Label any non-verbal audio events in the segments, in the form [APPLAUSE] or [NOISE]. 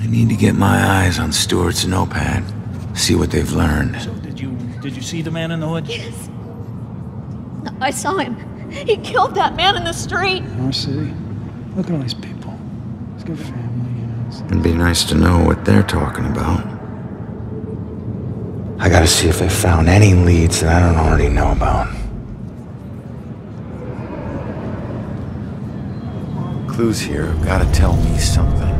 I need to get my eyes on Stewart's notepad. See what they've learned. So did you did you see the man in the hood? Yes. I saw him. He killed that man in the street. Marcy, look at all these people. He's got family. It'd be nice to know what they're talking about. I gotta see if they found any leads that I don't already know about. Clues here have gotta tell me something.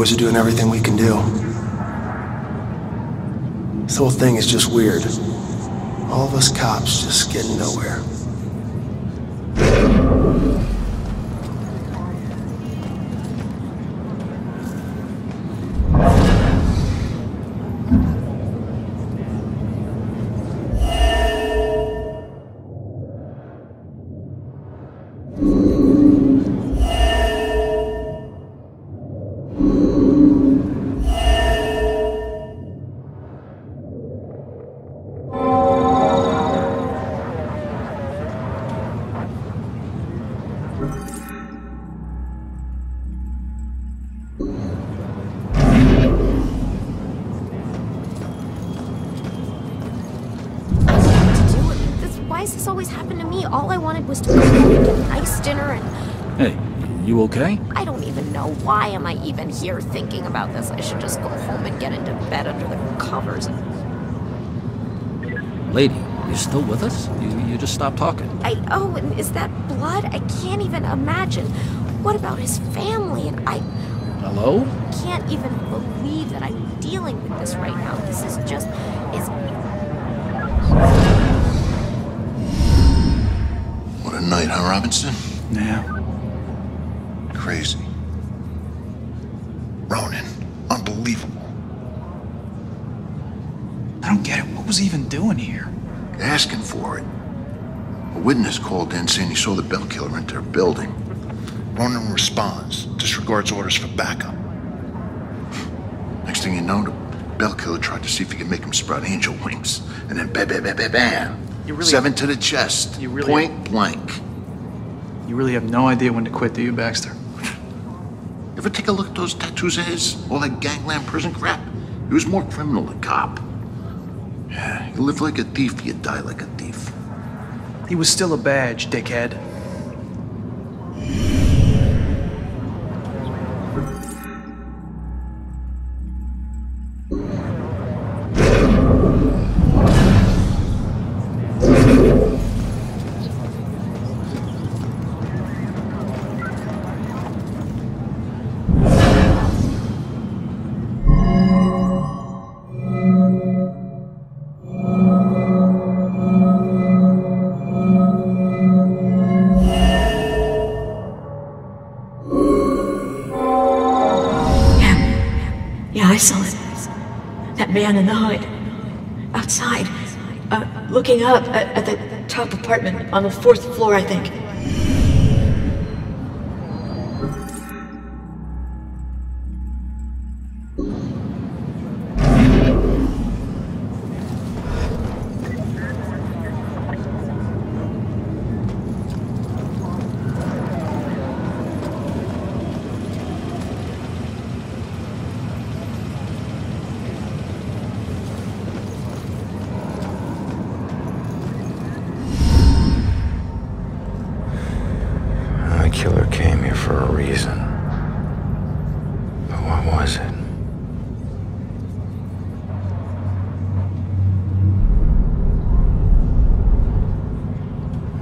Boys are doing everything we can do. This whole thing is just weird. All of us cops just getting nowhere. Hey, you okay? I don't even know why am I even here thinking about this. I should just go home and get into bed under the covers. Lady, you still with us? You you just stopped talking. I oh, and is that blood? I can't even imagine. What about his family? And I Hello? can't even believe that I'm dealing with this right now. This is just is What a night, huh, Robinson? Yeah. Crazy. Ronan, unbelievable. I don't get it. What was he even doing here? Asking for it. A witness called in saying he saw the bell killer enter a building. Ronan responds, disregards orders for backup. Next thing you know, the bell killer tried to see if he could make him sprout angel wings, and then bam, bam, bam, bam, bam. You really- Seven to the chest. You really- Point blank. You really have no idea when to quit, do you, Baxter? Ever take a look at those tattoos of his? All that gangland prison crap? He was more criminal than cop. Yeah, you live like a thief, you die like a thief. He was still a badge, dickhead. Man in the hood. Outside. Uh, looking up at, at the top apartment on the fourth floor, I think. For a reason. But what was it?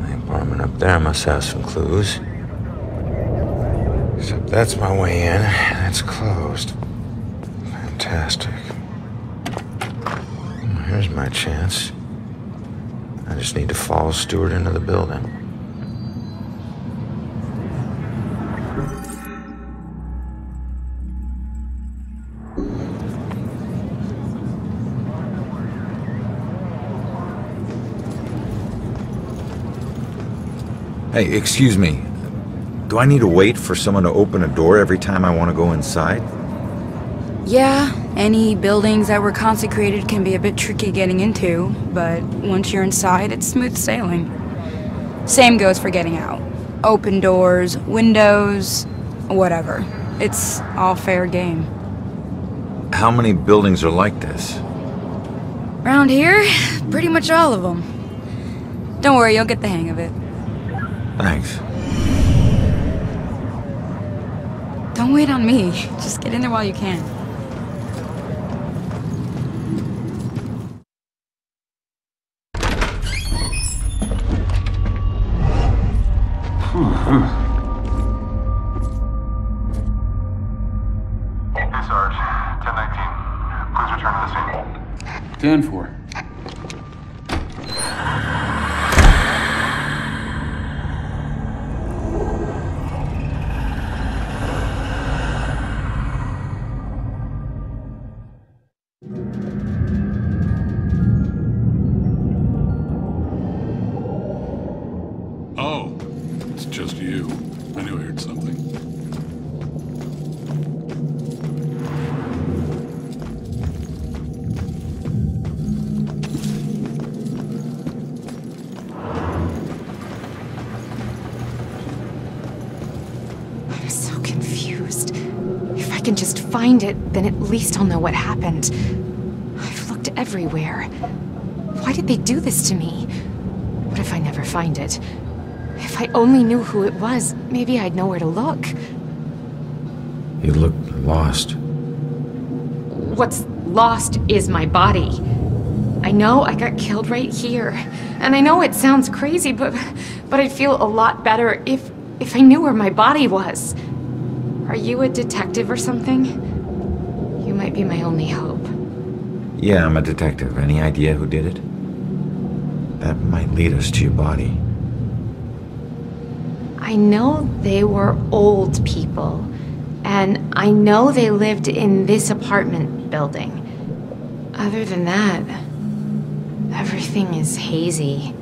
The apartment up there must have some clues. Except that's my way in, and it's closed. Fantastic. Here's my chance. I just need to follow Stewart into the building. Hey, excuse me. Do I need to wait for someone to open a door every time I want to go inside? Yeah, any buildings that were consecrated can be a bit tricky getting into, but once you're inside, it's smooth sailing. Same goes for getting out. Open doors, windows, whatever. It's all fair game. How many buildings are like this? Around here, pretty much all of them. Don't worry, you'll get the hang of it. Thanks. Don't wait on me. Just get in there while you can. Least I'll know what happened. I've looked everywhere. Why did they do this to me? What if I never find it? If I only knew who it was, maybe I'd know where to look. You look lost. What's lost is my body. I know I got killed right here. And I know it sounds crazy, but but I'd feel a lot better if if I knew where my body was. Are you a detective or something? Might be my only hope. Yeah, I'm a detective. Any idea who did it? That might lead us to your body. I know they were old people, and I know they lived in this apartment building. Other than that, everything is hazy.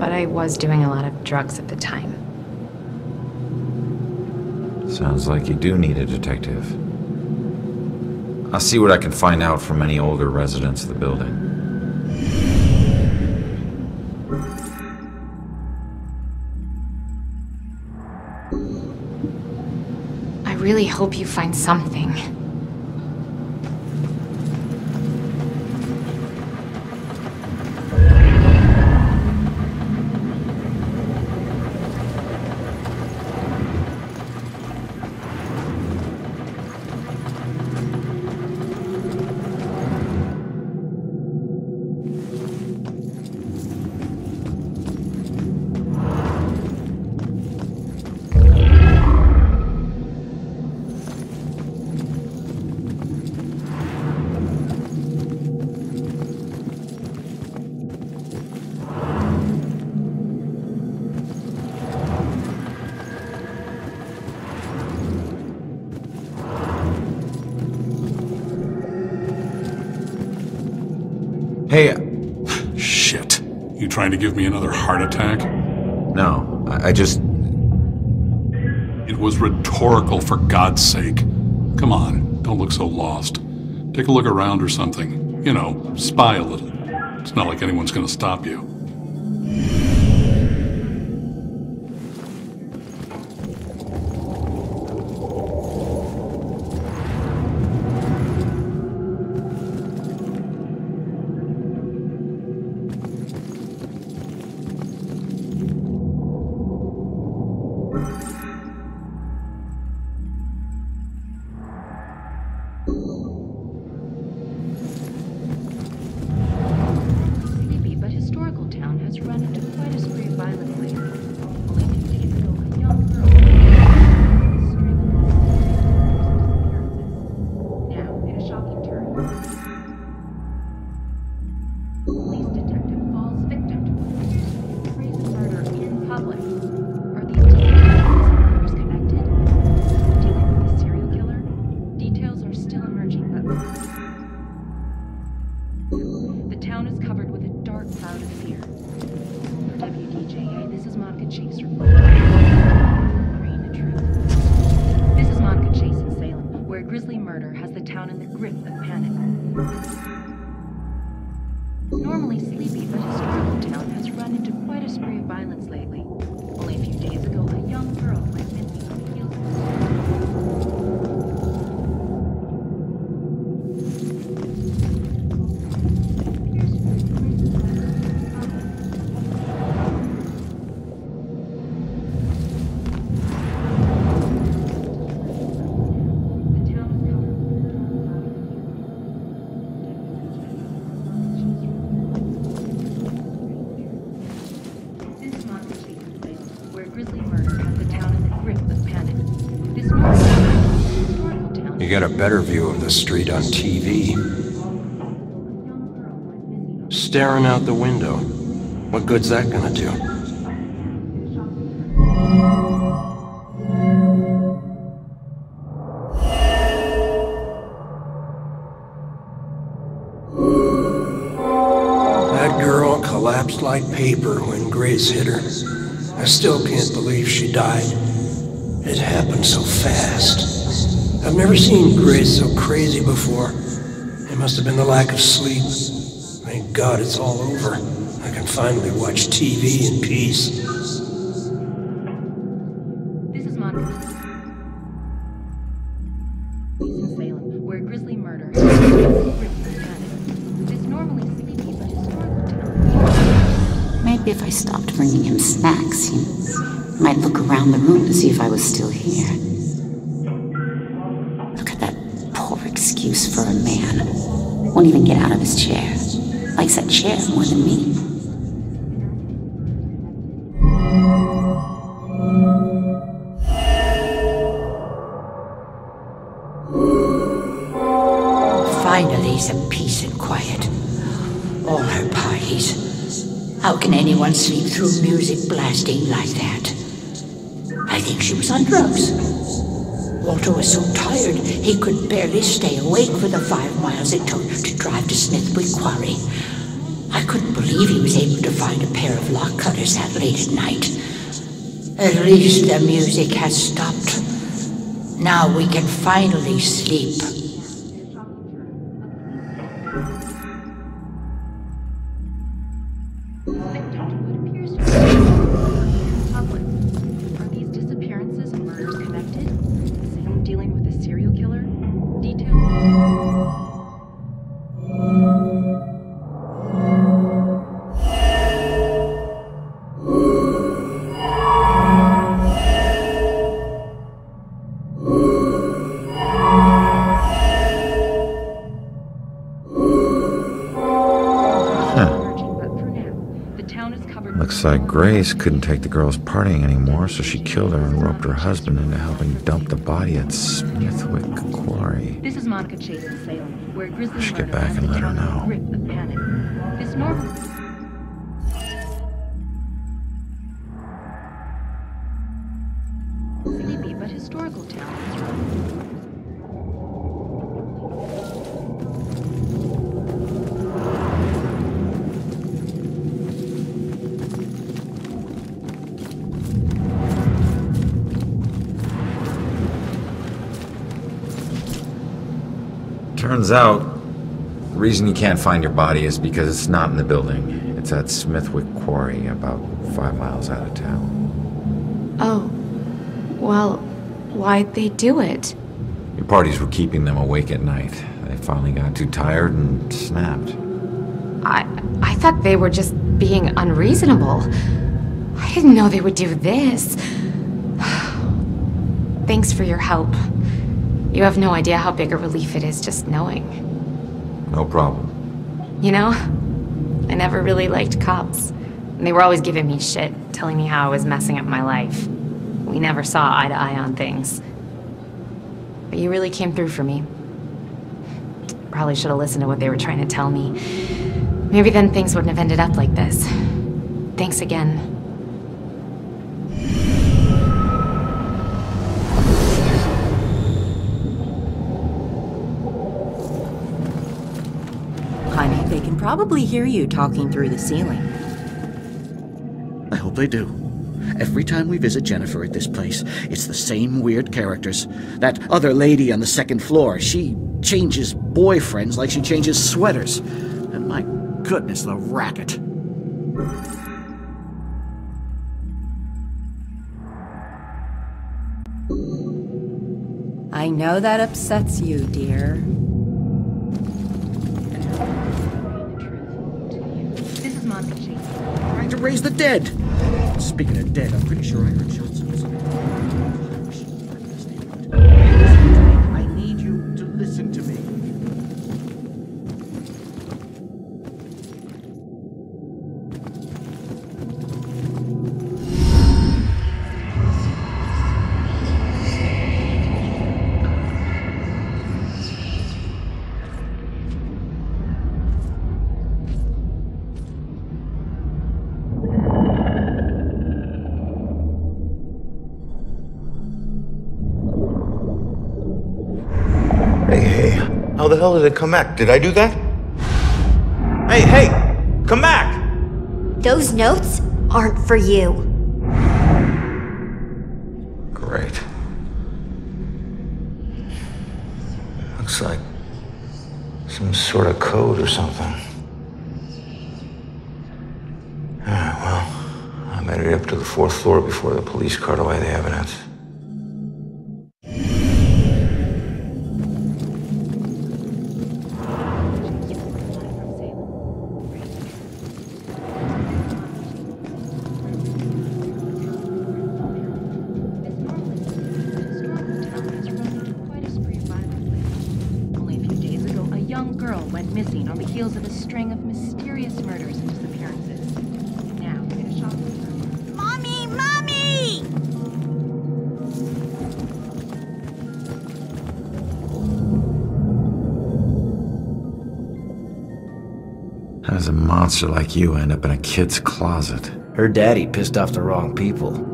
But I was doing a lot of drugs at the time. Sounds like you do need a detective. I'll see what I can find out from any older residents of the building. I really hope you find something. Give me another heart attack? no, I, I just. It was rhetorical, for God's sake. Come on, don't look so lost. Take a look around or something. You know, spy a little. It's not like anyone's gonna stop you. Get a better view of the street on TV. Staring out the window. What good's that gonna do? That girl collapsed like paper when Grace hit her. I still can't believe she died. It happened so fast. I've never seen Grace so crazy before. It must have been the lack of sleep. Thank God it's all over. I can finally watch TV in peace. This is Monica Chase in Salem, where a grisly murder has the town in the grip of panic. This normally sleepy but historical. Maybe if I stopped bringing him snacks, he might look around the room to see if I was still here. Excuse for a man. Won't even get out of his chair. Likes that chair more than me. Finally, some peace and quiet. All her parties. How can anyone sleep through music blasting like that? I think she was on drugs. Walter was so tired he could barely stay awake for the five miles it took to drive to Smithwick Quarry. I couldn't believe he was able to find a pair of lock cutters that late at night. At least the music has stopped. Now we can finally sleep. Is like Grace couldn't take the girls partying anymore, so she killed her and roped her husband into helping dump the body at Smithwick Quarry. This is Monica Chase in Salem, where a grisly Should get back and let her town in the know. Turns out, the reason you can't find your body is because it's not in the building. It's at Smithwick Quarry, about five miles out of town. Oh. Well, why'd they do it? Your parties were keeping them awake at night. They finally got too tired and snapped. I I thought they were just being unreasonable. I didn't know they would do this. [SIGHS] Thanks for your help. You have no idea how big a relief it is just knowing. No problem. You know, I never really liked cops. And they were always giving me shit, telling me how I was messing up my life. We never saw eye to eye on things. But you really came through for me. Probably should have listened to what they were trying to tell me. Maybe then things wouldn't have ended up like this. Thanks again. Probably hear you talking through the ceiling. I hope they do. Every time we visit Jennifer at this place, it's the same weird characters. That other lady on the second floor, she changes boyfriends like she changes sweaters. And my goodness, the racket. I know that upsets you, dear. Raise the dead. Speaking of dead, I'm pretty sure I heard shots the hell did it come back? Did I do that? Hey, hey, come back! Those notes aren't for you. Great. Looks like some sort of code or something. Alright, well, I made it up to the fourth floor before the police cart away the evidence. Went missing on the heels of a string of mysterious murders and disappearances. Now, in a shopping room. Mommy! Mommy! How does a monster like you end up in a kid's closet? Her daddy pissed off the wrong people.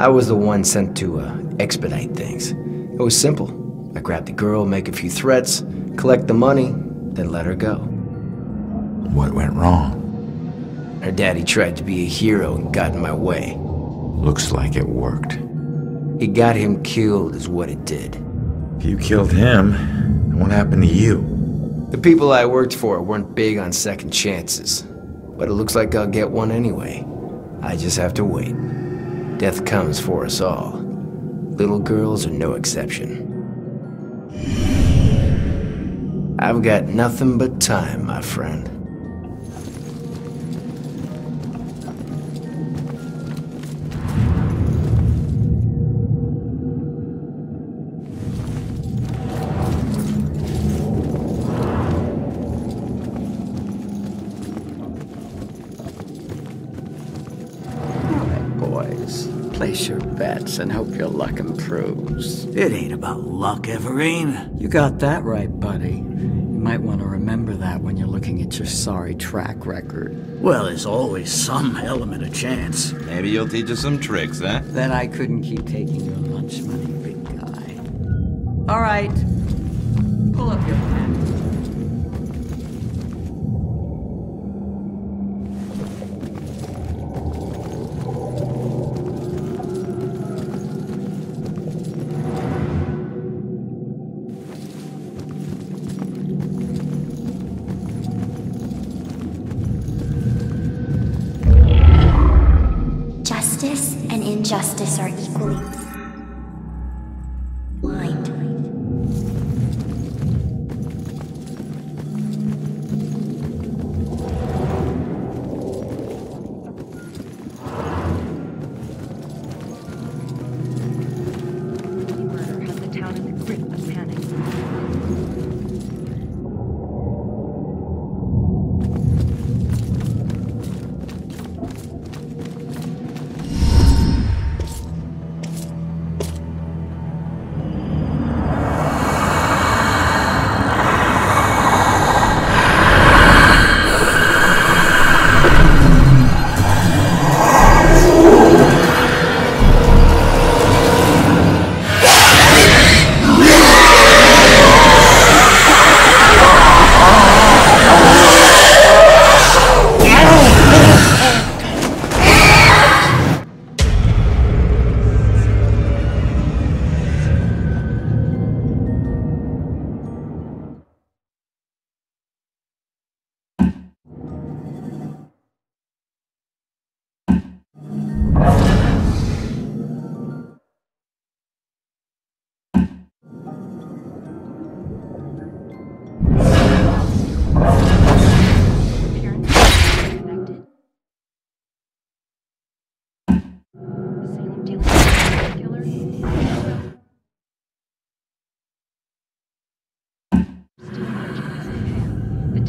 I was the one sent to uh, expedite things. It was simple. I grabbed the girl, make a few threats, collect the money, then let her go. What went wrong? Her daddy tried to be a hero and got in my way. Looks like it worked. He got him killed, is what it did. If you killed him, then what happened to you? The people I worked for weren't big on second chances. But it looks like I'll get one anyway. I just have to wait. Death comes for us all. Little girls are no exception. I've got nothing but time, my friend. Bets and hope your luck improves. It ain't about luck, Everine. You got that right, buddy. You might want to remember that when you're looking at your sorry track record. Well, there's always some element of chance. Maybe you'll teach us some tricks, huh? Then I couldn't keep taking your lunch money, big guy. All right.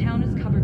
Town is covered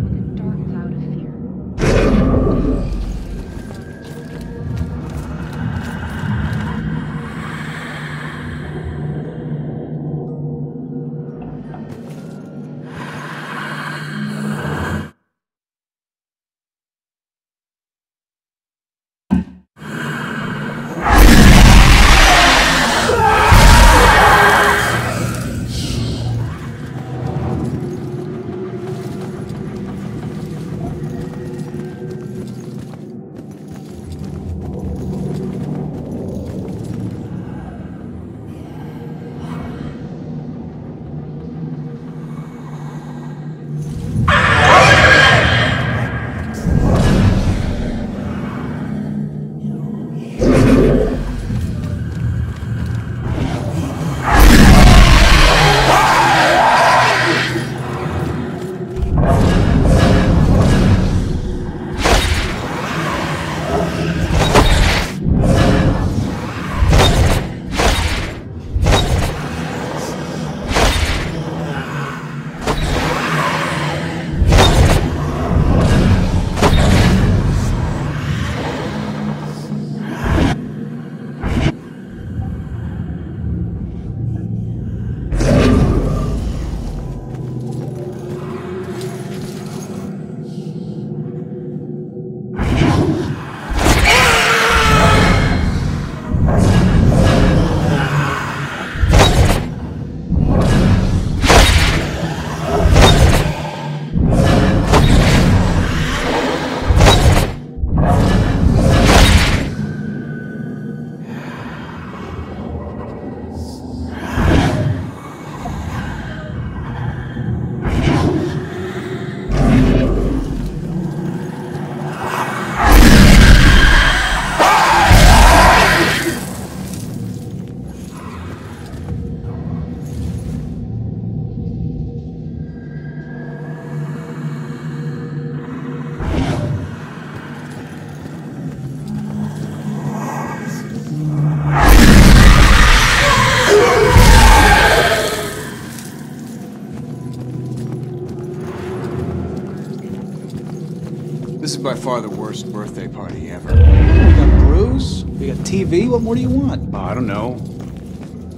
by far the worst birthday party ever. We got brews, we got TV. What more do you want? Oh, I don't know.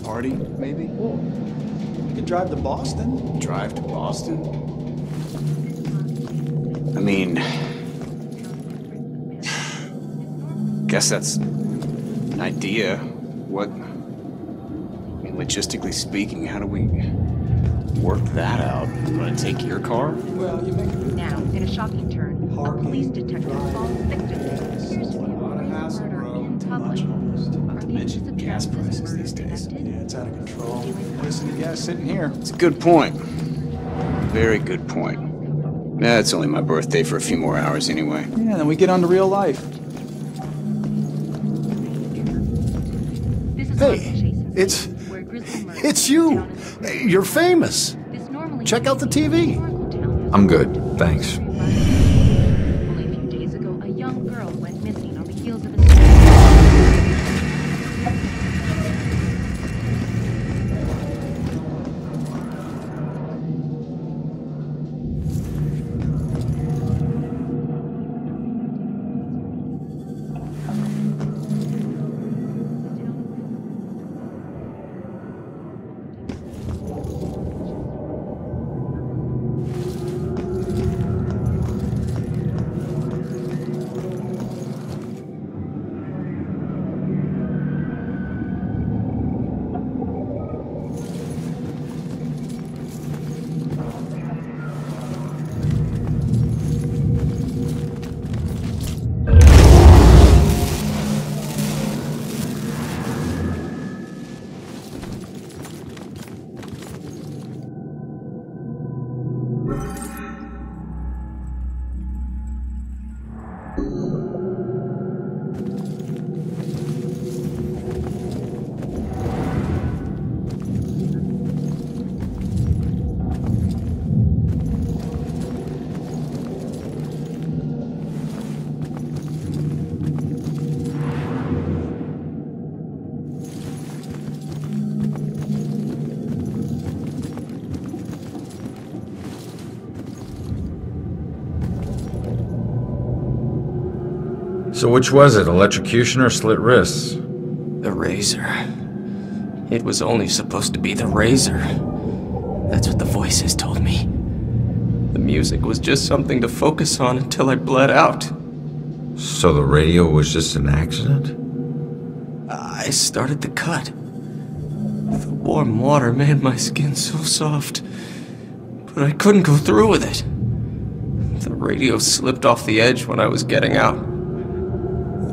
Party, maybe? We could drive to Boston. Drive to Boston? I mean, [SIGHS] guess that's an idea. What? I mean, logistically speaking, how do we work that out? You want to take your car? Well, you make Now, in a shocking turn, a police detective falls victim to what appears to be a murder in public. Are the Mention gas prices these days. Yeah, it's out of control. Listen to gas sitting here. It's a good point. Very good point. Yeah, it's only my birthday for a few more hours anyway. Yeah, then we get on to real life. Hey, it's it's you. You're famous. Check out the TV. I'm good, thanks. So which was it, electrocution or slit wrists? The razor. It was only supposed to be the razor. That's what the voices told me. The music was just something to focus on until I bled out. So the radio was just an accident? I started the cut. The warm water made my skin so soft, but I couldn't go through with it. The radio slipped off the edge when I was getting out.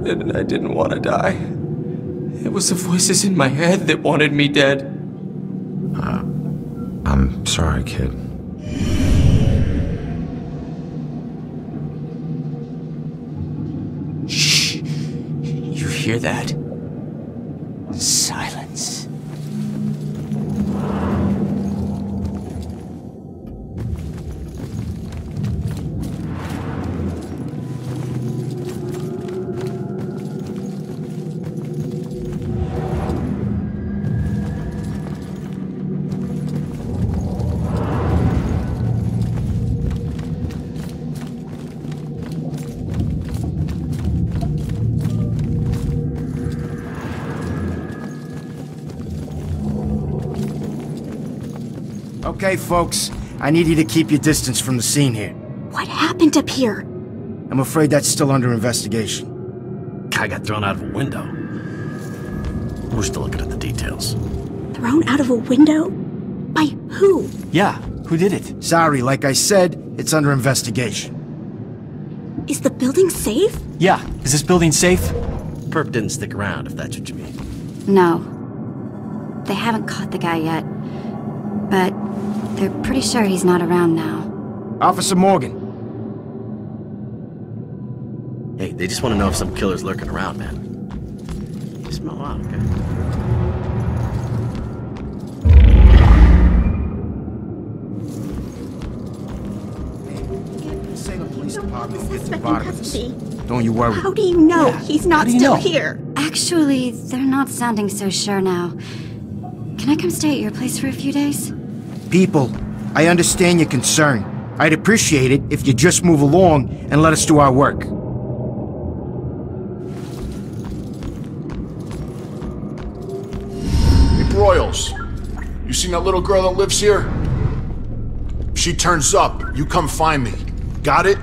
And I didn't want to die. It was the voices in my head that wanted me dead. Uh, I'm sorry, kid. Shh. You hear that? Okay, folks. I need you to keep your distance from the scene here. What happened up here? I'm afraid that's still under investigation. Guy got thrown out of a window. We're still looking at the details. Thrown out of a window? By who? Yeah, who did it? Sorry, like I said, it's under investigation. Is the building safe? Yeah, is this building safe? Perp didn't stick around, if that's what you mean. No. They haven't caught the guy yet. But they're pretty sure he's not around now. Officer Morgan. Hey, they just want to know if some killer's lurking around, man. You smell out, okay? Say the police department will get to the bottom of this. Don't you worry. How do you know he's not still know? here? Actually, they're not sounding so sure now. Can I come stay at your place for a few days? People, I understand your concern. I'd appreciate it if you just move along and let us do our work. Hey, Broyles. You seen that little girl that lives here? If she turns up, you come find me. Got it?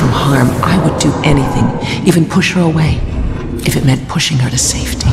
from harm, I would do anything, even push her away, if it meant pushing her to safety.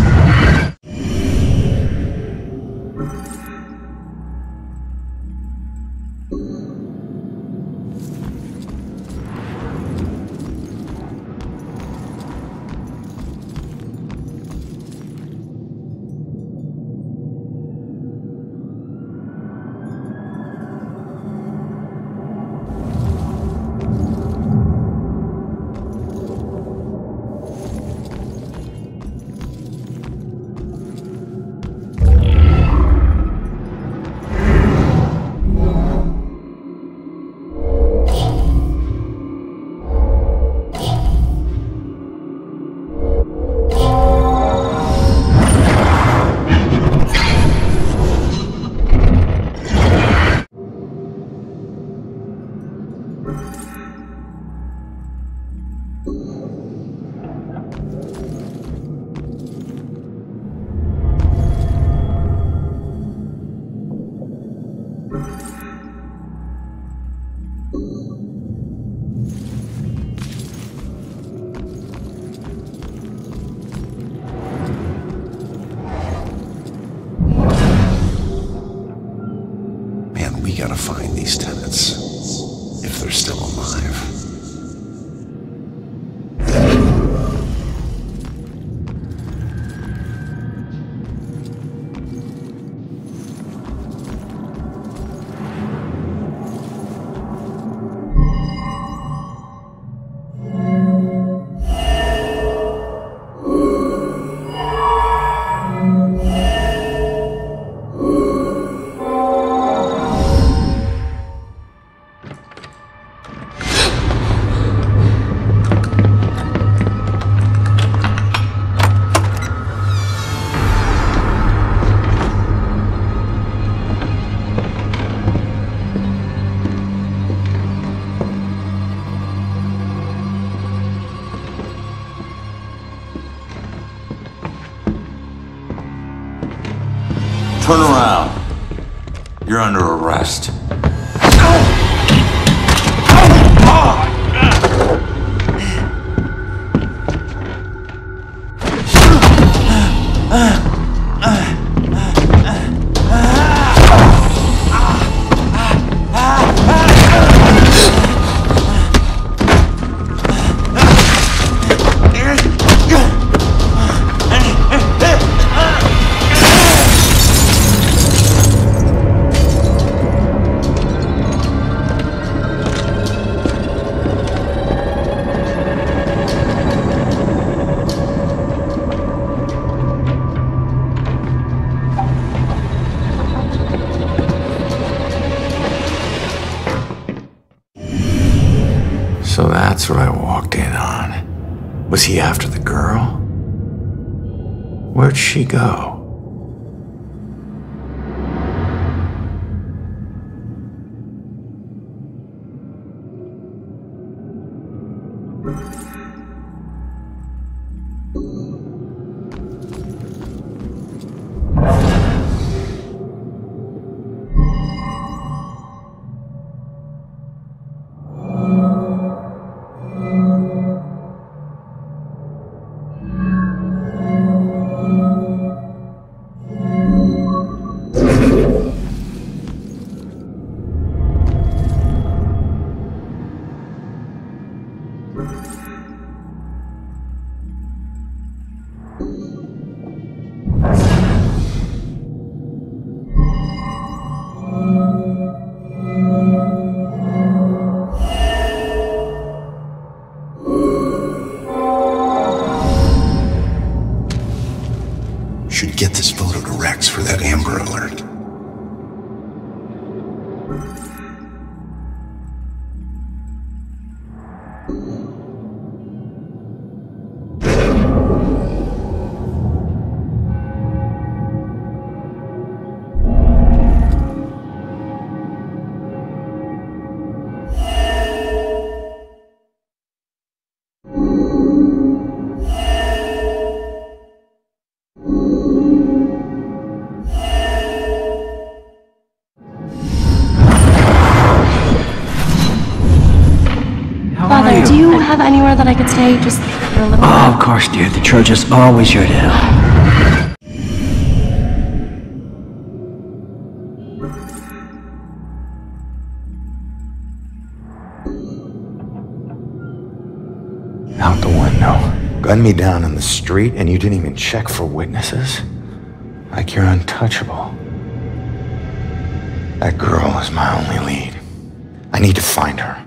she go? have anywhere that I could stay just for a little Oh, of course, dear. The church is always here to help. Out the window. Gunned me down in the street, and you didn't even check for witnesses? Like you're untouchable. That girl is my only lead. I need to find her.